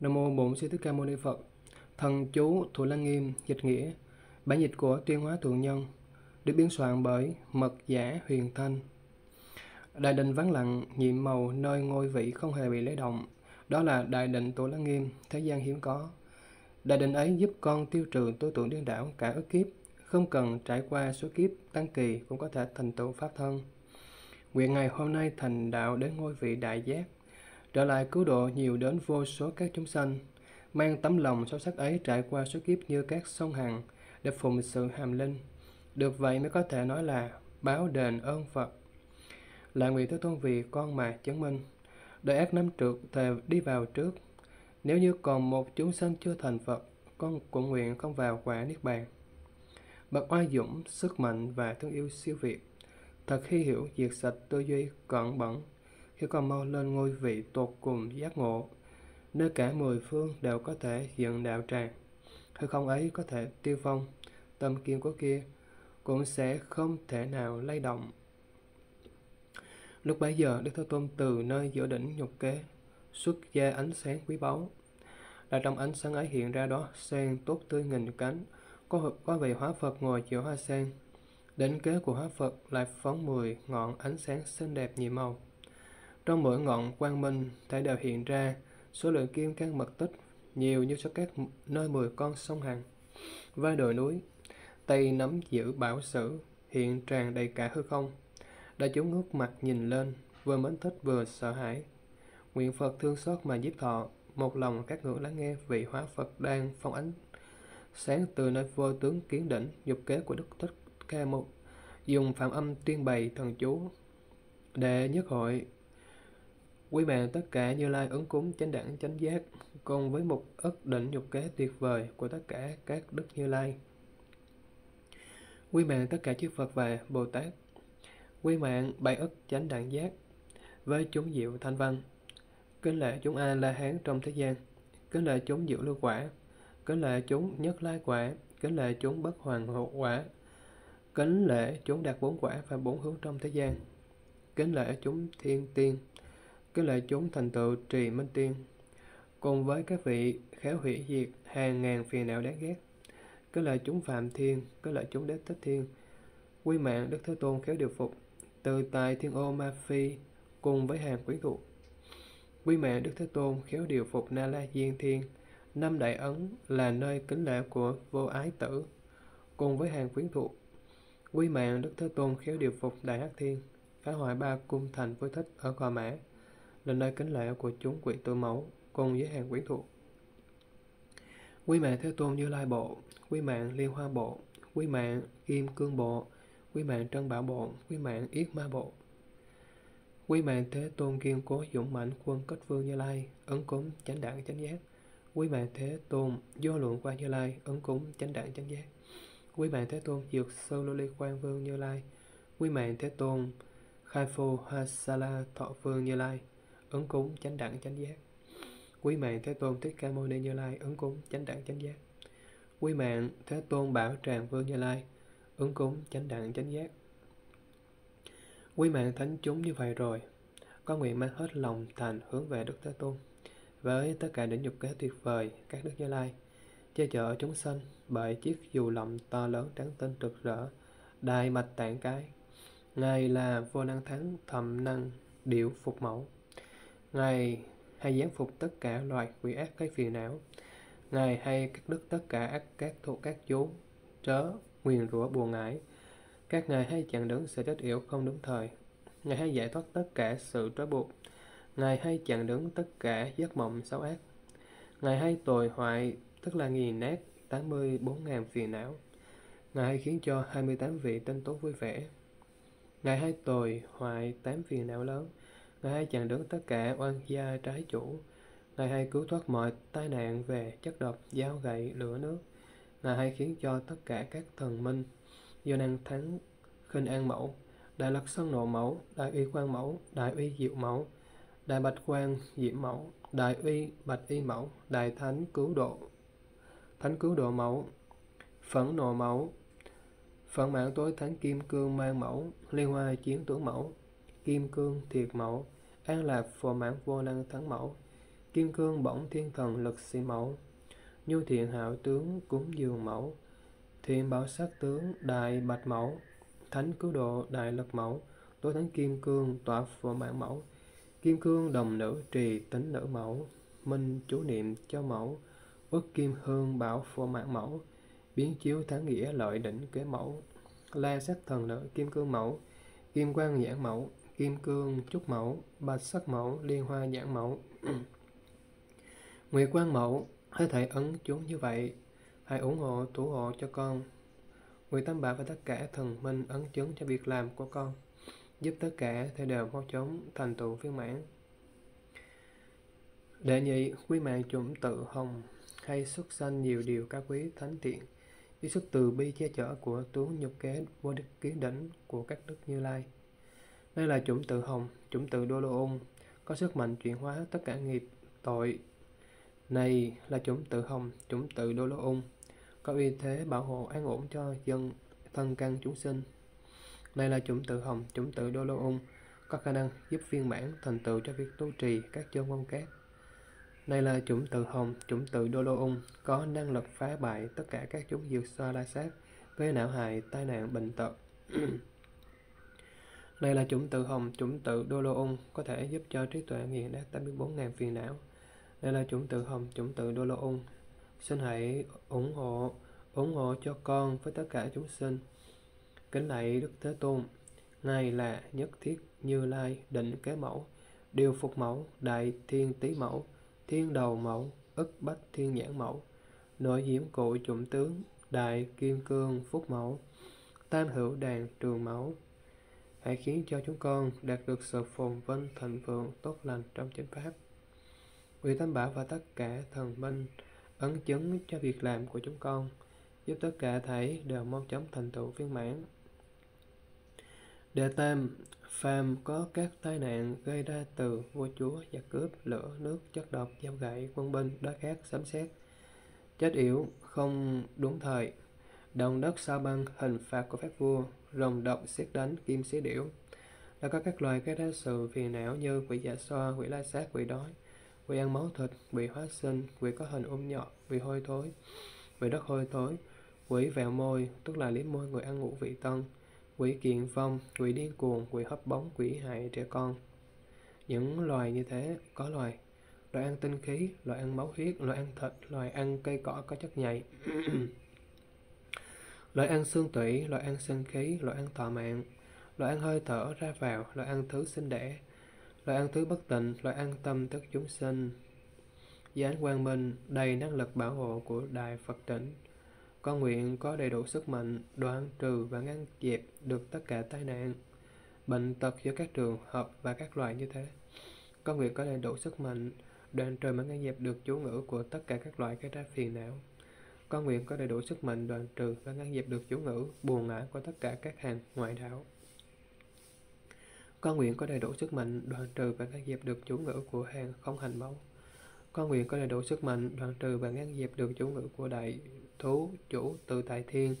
Nam mô Bổn Sư Thích Ca Mâu Ni Phật. Thần chú Thủ Lăng Nghiêm dịch nghĩa. Bản dịch của Tuyên Hóa Thượng Nhân được biên soạn bởi Mật Giả Huyền Thanh. Đại định vắng lặng, nhiệm màu nơi ngôi vị không hề bị lấy động. Đó là đại định Thủ Lăng Nghiêm, thế gian hiếm có. Đại định ấy giúp con tiêu trừ tư tưởng điên đảo cả ức kiếp, không cần trải qua số kiếp tăng kỳ cũng có thể thành tựu pháp thân. Nguyện ngày hôm nay thành đạo đến ngôi vị đại giác, trở lại cứu độ nhiều đến vô số các chúng sanh, mang tấm lòng sâu sắc ấy trải qua số kiếp như các sông hằng để phụng sự hàm linh. Được vậy mới có thể nói là báo đền ơn Phật. Lại nguyện Thế Tôn vì con mà chứng minh, đời ác năm trượt thề đi vào trước. Nếu như còn một chúng sanh chưa thành Phật, con cũng nguyện không vào quả Niết Bàn. Bậc oai dũng, sức mạnh và thương yêu siêu việt, thật khi hiểu diệt sạch tư duy cẩn bẩn, khi con mau lên ngôi vị tột cùng giác ngộ, nơi cả mười phương đều có thể hiện đạo tràng. Hư không ấy có thể tiêu phong, tâm kiên của kia cũng sẽ không thể nào lay động. Lúc bấy giờ, Đức Thế Tôn từ nơi giữa đỉnh nhục kế, xuất ra ánh sáng quý báu. Là trong ánh sáng ấy hiện ra đó sen tốt tươi nghìn cánh, có, có vị hóa Phật ngồi giữa hoa sen. Đỉnh kế của hóa Phật lại phóng mười ngọn ánh sáng xinh đẹp nhị màu. Trong mỗi ngọn quang minh thể đều hiện ra số lượng kim can mật tích nhiều như số các nơi mười con sông Hằng. Vai đồi núi, tay nắm giữ bảo sử, hiện tràn đầy cả hư không. Đại chúng ngước mặt nhìn lên, vừa mến thích vừa sợ hãi. Nguyện Phật thương xót mà giúp thọ, một lòng các ngưỡng lắng nghe vị hóa Phật đang phong ánh sáng từ nơi vô tướng kiến đỉnh dục kế của Đức Thích Ca Mâu dùng phạm âm tuyên bày thần chú đệ nhất hội Quý bạn, tất cả Như Lai ứng cúng chánh đẳng, chánh giác cùng với một ức định nhục kế tuyệt vời của tất cả các đức Như Lai. Quý mạng tất cả chư Phật và Bồ Tát. Quý mạng bảy ức chánh đẳng giác với chúng diệu thanh văn. Kính lệ chúng A La Hán trong thế gian. Kính lệ chúng diệu lưu quả. Kính lệ chúng nhất lai quả. Kính lệ chúng bất hoàng hộ quả. Kính lệ chúng đạt bốn quả và bốn hướng trong thế gian. Kính lệ chúng thiên tiên cái lệ chúng thành tựu trì minh tiên. Cùng với các vị khéo hủy diệt hàng ngàn phiền não đáng ghét, cái lệ chúng phạm thiên, cái lệ chúng đế thích thiên, quy mạng đức thế tôn khéo điều phục, từ tài thiên ô ma phi cùng với hàng quý thuộc quy mạng đức thế tôn khéo điều phục na la diên thiên, năm đại ấn là nơi kính lễ của vô ái tử, cùng với hàng quyến thuộc. Quy mạng đức thế tôn khéo điều phục đại hắc thiên, phá hoại ba cung thành với thích ở gò mã lên nơi kính lệ của chúng quỷ tự mẫu cùng với hàng quyến thuộc. Quy mạng thế tôn như lai bộ quy mạng liên hoa bộ quy mạng kim cương bộ quy mạng trân bảo bộ quy mạng yết ma bộ. Quy mạng thế tôn kiên cố dũng mãnh quân kết vương như lai, ấn cúng chánh đẳng chánh giác. Quy mạng thế tôn vô lượng quan như lai, ấn cúng chánh đẳng chánh giác. Quy mạng thế tôn dược sư lô ly quan vương như lai. Quy mạng thế tôn khai phô hasala thọ vương như lai ứng cúng chánh đẳng chánh giác. Quý mạng thế tôn thích ca mâu ni như lai ứng cúng chánh đẳng chánh giác. Quý mạng thế tôn bảo tràng vương như lai ứng cúng chánh đẳng chánh giác. Quý mạng thánh chúng như vậy rồi, có nguyện mang hết lòng thành hướng về đức thế tôn. Với tất cả những nhục kế tuyệt vời, các đức như lai, che chở chúng sanh bởi chiếc dù lộng to lớn trắng tinh rực rỡ, đài mạch tạng cái. Ngài là vô năng thắng thầm năng điệu phục mẫu. Ngài hay giáng phục tất cả loại quỷ ác cái phiền não. Ngài hay cắt đứt tất cả ác các thuộc các chú, trớ, nguyền rủa buồn ngải. Các ngài hay chặn đứng sự chết yểu không đúng thời. Ngài hay giải thoát tất cả sự trói buộc. Ngài hay chặn đứng tất cả giấc mộng xấu ác. Ngài hay tồi hoại, tức là nghiền nát 84.000 phiền não. Ngài hay khiến cho 28 vị tinh tốt vui vẻ. Ngài hay tồi hoại 8 phiền não lớn. Ngài chặn đứng tất cả oan gia trái chủ. Ngài hay cứu thoát mọi tai nạn về chất độc, dao gậy, lửa nước. Ngài hay khiến cho tất cả các thần minh do năng thắng khinh an mẫu, đại lật sân nộ mẫu, đại uy quan mẫu, đại uy diệu mẫu, đại bạch quan diễm mẫu, đại uy bạch y mẫu, đại thánh cứu độ, thánh cứu độ mẫu, phẫn nộ mẫu, phận mạng tối thánh kim cương mang mẫu, liên hoa chiến tướng mẫu, kim cương thiệt mẫu, an lạc phò mãn vô năng thắng mẫu, kim cương bổng thiên thần lực sĩ mẫu nhu thiện hảo tướng cúng dường mẫu thiện bảo sát tướng đại bạch mẫu thánh cứu độ đại lực mẫu tối thánh kim cương tọa phò mạng mẫu kim cương đồng nữ trì tính nữ mẫu minh chú niệm cho mẫu bất kim hương bảo phò mạng mẫu biến chiếu thắng nghĩa lợi đỉnh kế mẫu la sát thần nữ kim cương mẫu kim quang nhãn mẫu kim cương, trúc mẫu, bạch sắc mẫu, liên hoa nhãn mẫu. Nguyệt quang mẫu, hết thể ấn chúng như vậy, hãy ủng hộ thủ hộ cho con. Nguyện tam bảo và tất cả thần minh ấn chứng cho việc làm của con, giúp tất cả thể đều mau chóng thành tựu viên mãn. Đệ nhị, quý mạng chủng tự hồng, hay xuất sanh nhiều điều cao quý thánh thiện với sức từ bi che chở của tướng nhục kế vô địch kiến đỉnh của các đức như lai đây là chủng tự hồng, chủng tự đô lô ung có sức mạnh chuyển hóa tất cả nghiệp tội. Này là chủng tự hồng, chủng tự đô lô ung có uy thế bảo hộ an ổn cho dân, thân căn chúng sinh. Này là chủng tự hồng, chủng tự đô lô ung có khả năng giúp viên mãn thành tựu cho việc tu trì các chân quan cát này là chủng tự hồng, chủng tự đô lô ung có năng lực phá bại tất cả các chúng dược xoa la sát gây não hại, tai nạn bệnh tật. Đây là chủng tự hồng, chủng tự đô ung có thể giúp cho trí tuệ nghiền nát 84.000 phiền não. Đây là chủng tự hồng, chủng tự đô ung. Xin hãy ủng hộ, ủng hộ cho con với tất cả chúng sinh. Kính lạy Đức Thế Tôn, Ngài là nhất thiết như lai định kế mẫu, điều phục mẫu, đại thiên tý mẫu, thiên đầu mẫu, ức bách thiên nhãn mẫu, nội diễm cụ chủng tướng, đại kim cương phúc mẫu, tam hữu đàn trường mẫu, hãy khiến cho chúng con đạt được sự phồn vinh thịnh vượng tốt lành trong chánh pháp. Quỷ Tam Bảo và tất cả thần minh ấn chứng cho việc làm của chúng con, giúp tất cả thảy đều mau chóng thành tựu viên mãn. Đệ tam, phàm có các tai nạn gây ra từ vua chúa, giặc cướp, lửa, nước, chất độc, dao gậy, quân binh, đói khát, sấm sét, chết yểu, không đúng thời, đồng đất sao băng, hình phạt của phép vua, rồng độc, xét đánh, kim xí điểu. Đã có các loài gây ra sự phiền não như quỷ dạ xoa, quỷ la sát, quỷ đói, quỷ ăn máu thịt, quỷ hóa sinh, quỷ có hình ôm nhọt quỷ hôi thối, quỷ đất hôi thối, quỷ vẹo môi, tức là liếm môi người ăn ngủ vị tân, quỷ kiện vong, quỷ điên cuồng, quỷ hấp bóng, quỷ hại trẻ con. Những loài như thế có loài loài ăn tinh khí, loài ăn máu huyết, loài ăn thịt, loài ăn cây cỏ có chất nhầy. loại ăn xương tủy, loại ăn sinh khí, loại ăn thọ mạng, loại ăn hơi thở ra vào, loại ăn thứ sinh đẻ, loại ăn thứ bất tịnh, loại ăn tâm thức chúng sinh. Gián quang minh, đầy năng lực bảo hộ của Đại Phật tỉnh. Con nguyện có đầy đủ sức mạnh, đoán trừ và ngăn dẹp được tất cả tai nạn, bệnh tật do các trường hợp và các loại như thế. Con nguyện có đầy đủ sức mạnh, đoạn trừ và ngăn dẹp được chú ngữ của tất cả các loại gây ra phiền não. Con nguyện, có đầy đủ sức mạnh đoàn trừ và ngăn dẹp được chủ ngữ, buồn ngã của tất cả các hàng ngoại đạo. Con nguyện, có đầy đủ sức mạnh đoàn trừ và ngăn dẹp được chủ ngữ của hàng không hành mẫu. Con nguyện, có đầy đủ sức mạnh đoàn trừ và ngăn dẹp được chủ ngữ của đại thú, chủ, tự tại thiên.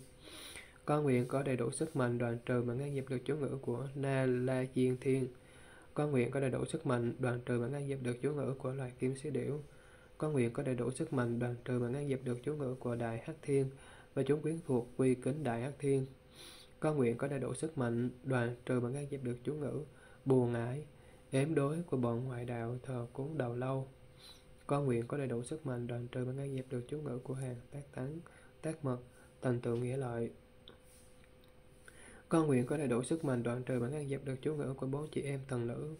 Con nguyện, có đầy đủ sức mạnh đoàn trừ và ngăn dẹp được chủ ngữ của Na La Diên Thiên. Con nguyện, có đầy đủ sức mạnh đoàn trừ và ngăn dẹp được chủ ngữ của loài kim sĩ điểu. Con nguyện có đầy đủ sức mạnh đoàn trừ mà ngăn dẹp được chú ngữ của Đại Hắc Thiên và chúng quyến thuộc quy kính Đại Hắc Thiên. Con nguyện có đầy đủ sức mạnh đoàn trừ mà ngăn dẹp được chú ngữ buồn ái, ếm đối của bọn ngoại đạo thờ cúng đầu lâu. Con nguyện có đầy đủ sức mạnh đoàn trừ mà ngăn dẹp được chú ngữ của hàng tác tán, tác mật, thành tựu nghĩa lợi. Con nguyện có đầy đủ sức mạnh đoàn trừ bản ngăn dẹp được chú ngữ của bốn chị em thần nữ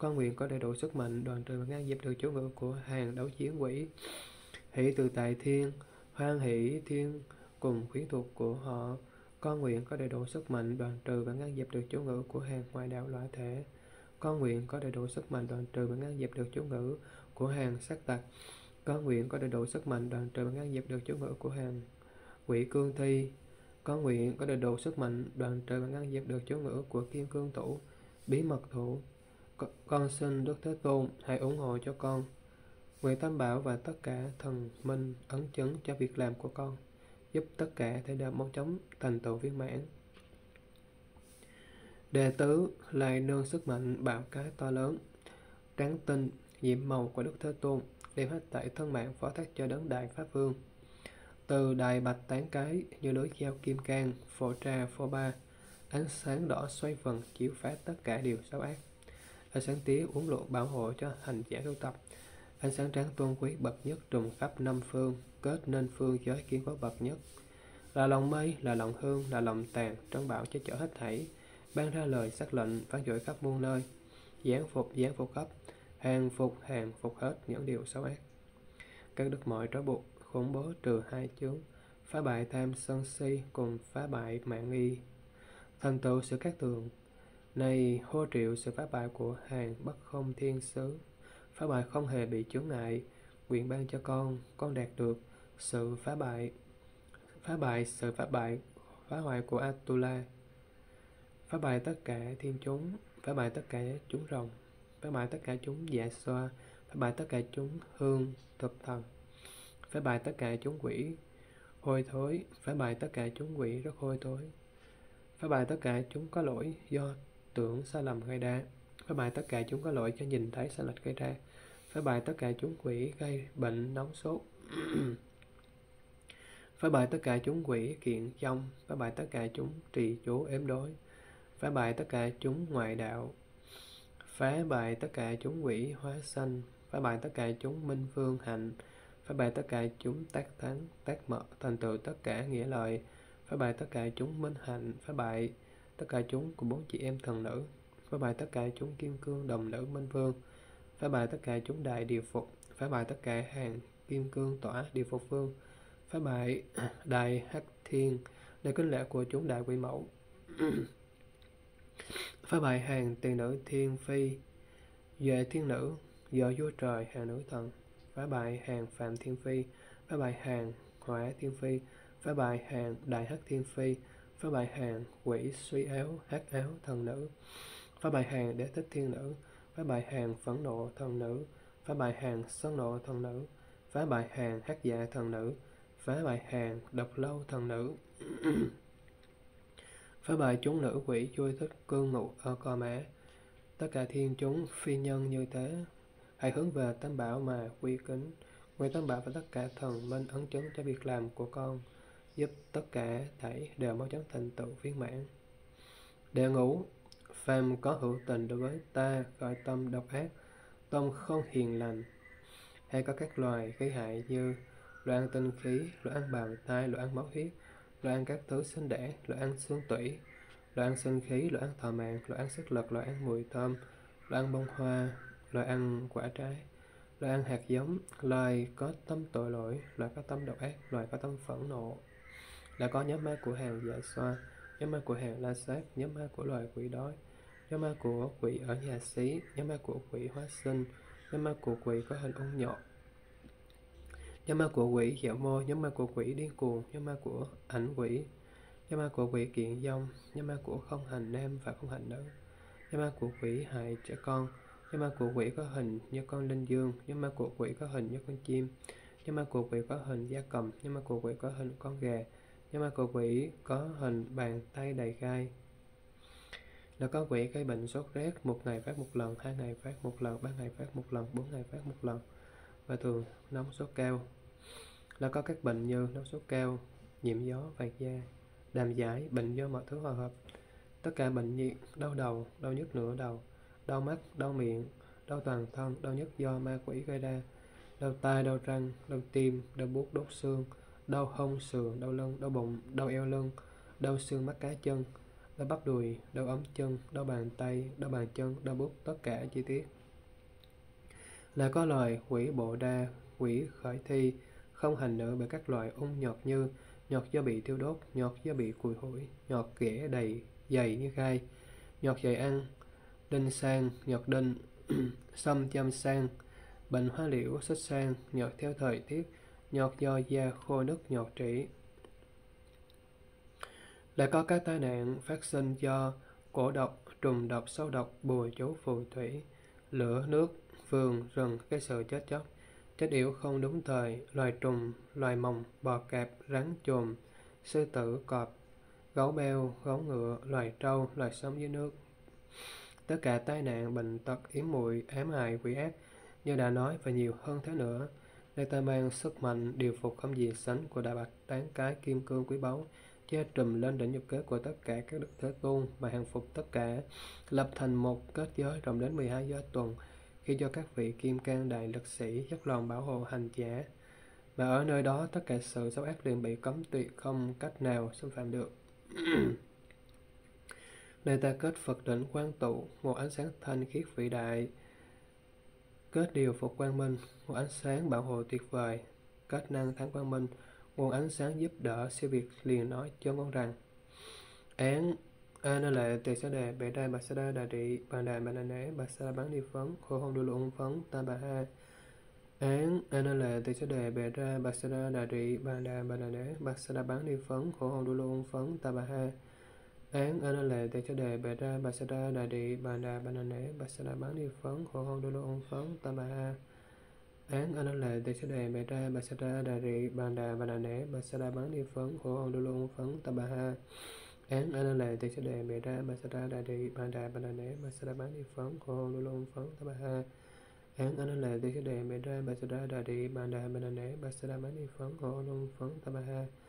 con nguyện có đầy đủ sức mạnh. Đoàn trừ và ngăn dẹp được chỗ ngự của hàng đấu chiến quỷ hỷ từ tại thiên, hoan hỷ thiên cùng khuyến thuộc của họ con nguyện có đầy đủ sức mạnh. Đoàn trừ và ngăn dẹp được chỗ ngữ của hàng ngoại đạo loại thể con nguyện có đầy đủ sức mạnh. Đoàn trừ và ngăn dẹp được chỗ ngữ của hàng sắc tặc con nguyện có đầy đủ sức mạnh. Đoàn trừ và ngăn dẹp được chỗ ngữ của hàng quỷ cương thi con nguyện có đầy đủ sức mạnh. Đoàn trừ và ngăn dẹp được chỗ ngữ của kim cương thủ, bí mật thủ con xin Đức Thế Tôn hãy ủng hộ cho con. Nguyện Tam Bảo và tất cả thần minh ấn chứng cho việc làm của con, giúp tất cả thể đều mau chóng thành tựu viên mãn. Đệ tứ lại nương sức mạnh bảo cái to lớn, tráng tinh, nhiệm màu của Đức Thế Tôn, đem hết tại thân mạng phó thác cho đấng đại pháp vương từ đài bạch tán cái như lưới dao kim cang phổ trà phô ba ánh sáng đỏ xoay vần chiếu phá tất cả điều xấu ác ánh sáng tía uống lộ bảo hộ cho hành giả tu tập. Ánh sáng trắng tôn quý bậc nhất trùng khắp năm phương, kết nên phương giới kiến có bậc nhất. Là lòng mây, là lòng hương, là lòng tàn, trong bảo cho chở hết thảy, ban ra lời sắc lệnh phán dội khắp muôn nơi. Giáng phục giáng phục khắp, hàng phục hàng phục hết những điều xấu ác. Các đức mọi trói buộc, khủng bố trừ hai chướng, phá bại tham sân si cùng phá bại mạng nghi. Thành tựu sự các tường này hô triệu sự phá bại của hàng bất không thiên sứ. Phá bại không hề bị chướng ngại. Nguyện ban cho con con đạt được sự phá bại. Phá bại, sự phá bại, phá hoại của Atula. Phá bại tất cả thiên chúng, phá bại tất cả chúng rồng. Phá bại tất cả chúng dạ xoa, phá bại tất cả chúng hương thực thần. Phá bại tất cả chúng quỷ hôi thối, phá bại tất cả chúng quỷ rất hôi thối. Phá bại tất cả chúng có lỗi do tưởng sai lầm gây ra phá bại tất cả chúng có lỗi cho nhìn thấy sai lệch gây ra phá bại tất cả chúng quỷ gây bệnh nóng sốt phá bại tất cả chúng quỷ kiện trong phá bại tất cả chúng trì chú ếm đối phá bại tất cả chúng ngoại đạo phá bại tất cả chúng quỷ hóa sanh phá bại tất cả chúng minh phương hạnh phá bại tất cả chúng tác thắng tác mở thành tựu tất cả nghĩa lợi phá bại tất cả chúng minh hạnh phá bại tất cả chúng của bốn chị em thần nữ. Phá bài tất cả chúng kim cương đồng nữ minh vương. Phá bài tất cả chúng đại điều phục. Phá bài tất cả hàng kim cương tỏa điều phục vương. Phá bài đại hắc thiên để kính lễ của chúng đại quỷ mẫu. Phá bài hàng tiền nữ thiên phi về thiên nữ, do vua trời hàng nữ thần. Phá bài hàng phạm thiên phi, phá bài hàng hỏa thiên phi, phá bài hàng đại hắc thiên phi phá bại hàng quỷ, suy áo, hắc áo, thần nữ. Phá bại hàng đế thích thiên nữ. Phá bại hàng phẫn nộ, thần nữ. Phá bại hàng sân nộ, thần nữ. Phá bại hàng hắc dạ thần nữ. Phá bại hàng độc lâu, thần nữ. Phá bại chúng nữ, quỷ, chui thích cư ngụ ở co mã tất cả thiên chúng, phi nhân như thế. Hãy hướng về tam bảo mà quy kính. Nguyện tam bảo và tất cả thần minh ấn chứng cho việc làm của con giúp tất cả thảy đều mau chóng thành tựu viên mãn đệ ngũ phàm có hữu tình đối với ta gọi tâm độc ác tâm không hiền lành hay có các loài gây hại như loạn ăn tinh khí loạn ăn bào tai, loạn ăn máu huyết loạn ăn các thứ sinh đẻ loạn ăn xương tủy loạn ăn sinh khí loạn ăn thọ mạng loạn ăn sức lực loạn ăn mùi thơm loạn ăn bông hoa loại ăn quả trái loại ăn hạt giống loài có tâm tội lỗi loài có tâm độc ác loài có tâm phẫn nộ là có nhóm ma của hàng dạ xoa nhóm ma của hàng la sát nhóm ma của loài quỷ đói nhóm ma của quỷ ở nhà xí nhóm ma của quỷ hóa sinh nhóm ma của quỷ có hình ung nhọt nhóm ma của quỷ dạo môi nhóm ma của quỷ điên cuồng nhóm ma của ảnh quỷ nhóm ma của quỷ kiện dông nhóm ma của không hành nam và không hành nữ nhóm ma của quỷ hại trẻ con nhóm ma của quỷ có hình như con linh dương nhóm ma của quỷ có hình như con chim nhóm ma của quỷ có hình da cầm nhóm ma của quỷ có hình con gà nhóm ma của quỷ có hình bàn tay đầy gai. Là có quỷ gây bệnh sốt rét, một ngày phát một lần, hai ngày phát một lần, ba ngày phát một lần, bốn ngày phát một lần. Và thường nóng sốt cao. Là có các bệnh như nóng sốt cao, nhiễm gió, vàng da, đàm giải, bệnh do mọi thứ hòa hợp. Tất cả bệnh nhiệt, đau đầu, đau nhức nửa đầu, đau mắt, đau miệng, đau toàn thân, đau nhức do ma quỷ gây ra, đau tai, đau răng, đau tim, đau buốt, đốt xương đau hông sườn, đau lưng, đau bụng, đau eo lưng, đau xương mắt cá chân, đau bắp đùi, đau ống chân, đau bàn tay, đau bàn chân, đau bút, tất cả chi tiết. Là có loài quỷ bộ đa, quỷ khởi thi, không hành nữa bởi các loài ung nhọt như nhọt do bị thiêu đốt, nhọt do bị cùi hủi, nhọt ghẻ đầy, dày như gai, nhọt dày ăn, đinh sang, nhọt đinh, xâm châm sang, bệnh hóa liễu, xích sang, nhọt theo thời tiết nhọt do da khô nứt nhọt trĩ. Lại có các tai nạn phát sinh do cổ độc trùng độc sâu độc bùi chú phù thủy lửa nước vườn rừng cái sự chết chóc. Chết yểu không đúng thời loài trùng loài mồng bò cạp rắn chùm sư tử cọp gấu beo gấu ngựa loài trâu loài sống dưới nước. Tất cả tai nạn bệnh tật yếm muội ám hại quỷ ác Như đã nói và nhiều hơn thế nữa, đây ta mang sức mạnh điều phục không gì sánh của đại bạch tán cái kim cương quý báu, che trùm lên đỉnh nhục kế của tất cả các đức thế tôn và hàng phục tất cả, lập thành một kết giới rộng đến 12 giới tuần, khi cho các vị kim cang đại lực sĩ dốc lòng bảo hộ hành giả. Và ở nơi đó tất cả sự xấu ác liền bị cấm tuyệt không cách nào xâm phạm được. Nơi ta kết Phật đỉnh quan tụ, một ánh sáng thanh khiết vĩ đại, kết điều phục quang minh, nguồn ánh sáng bảo hộ tuyệt vời, kết năng thắng quang minh, nguồn ánh sáng giúp đỡ siêu việt liền nói cho con rằng án a na lệ tỳ sa đề bệ đai bà sa đa đà trị bà đà bà đà nế bà sa bán đi phấn khổ hôn đưa lụng phấn ta bà ha. Án a na lệ tỳ sa đề bệ ra bà sa đa đà trị bà đà bà đà nế bà sa đa bán đi phấn khổ hôn đưa lụng phấn ta bà ha án a na lệ đề, bệ Ra, bà sa ra đà trị bà đà bà nà nế bà sa đa bán đi phấn, khổ hôn đu lụng phấn, ta bà ha. Án anh lệ tỳ đề, bệ ra, bà sa ra đà rị bà đà bà nà nế bà sa đà bán đi phấn, khổ hôn đô lô phấn Tam bà ha. Án anh lệ tỳ đề, bệ ra, bà sa ra đà rị bà đà bà nà nế bà sa đà bán đi phấn, khổ hôn đô lô phấn Tam bà ha. Án anh lệ tỳ đề, bệ ra, bà sa ra đà rị bà đà bà nà nế bà sa đà bán đi phấn, khổ hôn đô phấn tà bà ha. bà a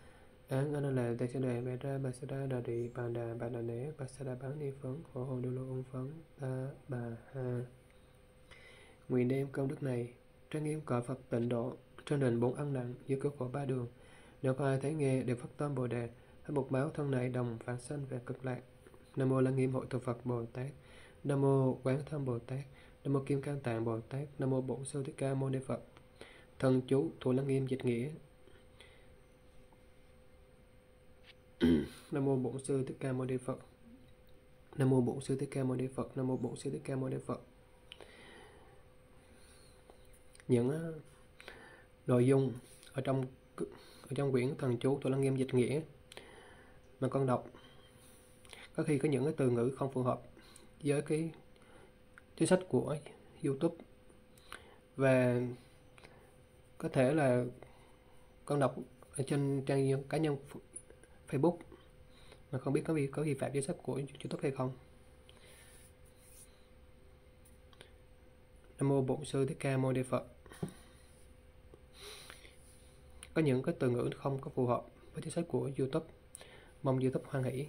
ra đà rị bà đà bà đà nế bà sa bán đi phấn, khổ hồ đô lô phấn. Ta bà ha. Nguyện đem công đức này trang nghiêm cõi Phật tịnh độ trên nền bốn ăn nặng dưới cửa khổ ba đường. Nếu có ai thấy nghe đều phát tâm bồ đề hay một báo thân này đồng phản sanh về cực lạc. Nam mô lăng nghiêm hội thượng phật bồ tát. Nam mô quán thâm bồ tát. Nam mô kim cang tạng bồ tát. Nam mô bổn sư thích ca mâu ni phật. Thần chú thủ lăng nghiêm dịch nghĩa. Ừ. nam mô bổn sư thích ca mâu ni phật. Nam mô bổn sư thích ca mâu ni phật. Nam mô bổn sư thích ca mâu ni phật. Những ờ, nội dung ở trong ở trong quyển thần chú tôi lắng nghiêm dịch nghĩa mà con đọc, có khi có những cái từ ngữ không phù hợp với cái chính sách của YouTube. Và có thể là con đọc ở trên trang cá nhân Facebook mà không biết có vi có vi phạm chính sách của YouTube hay không. Nam mô Bổn sư Thích Ca Mâu Ni Phật. có những cái từ ngữ không có phù hợp với chính sách của YouTube mong YouTube hoan hỷ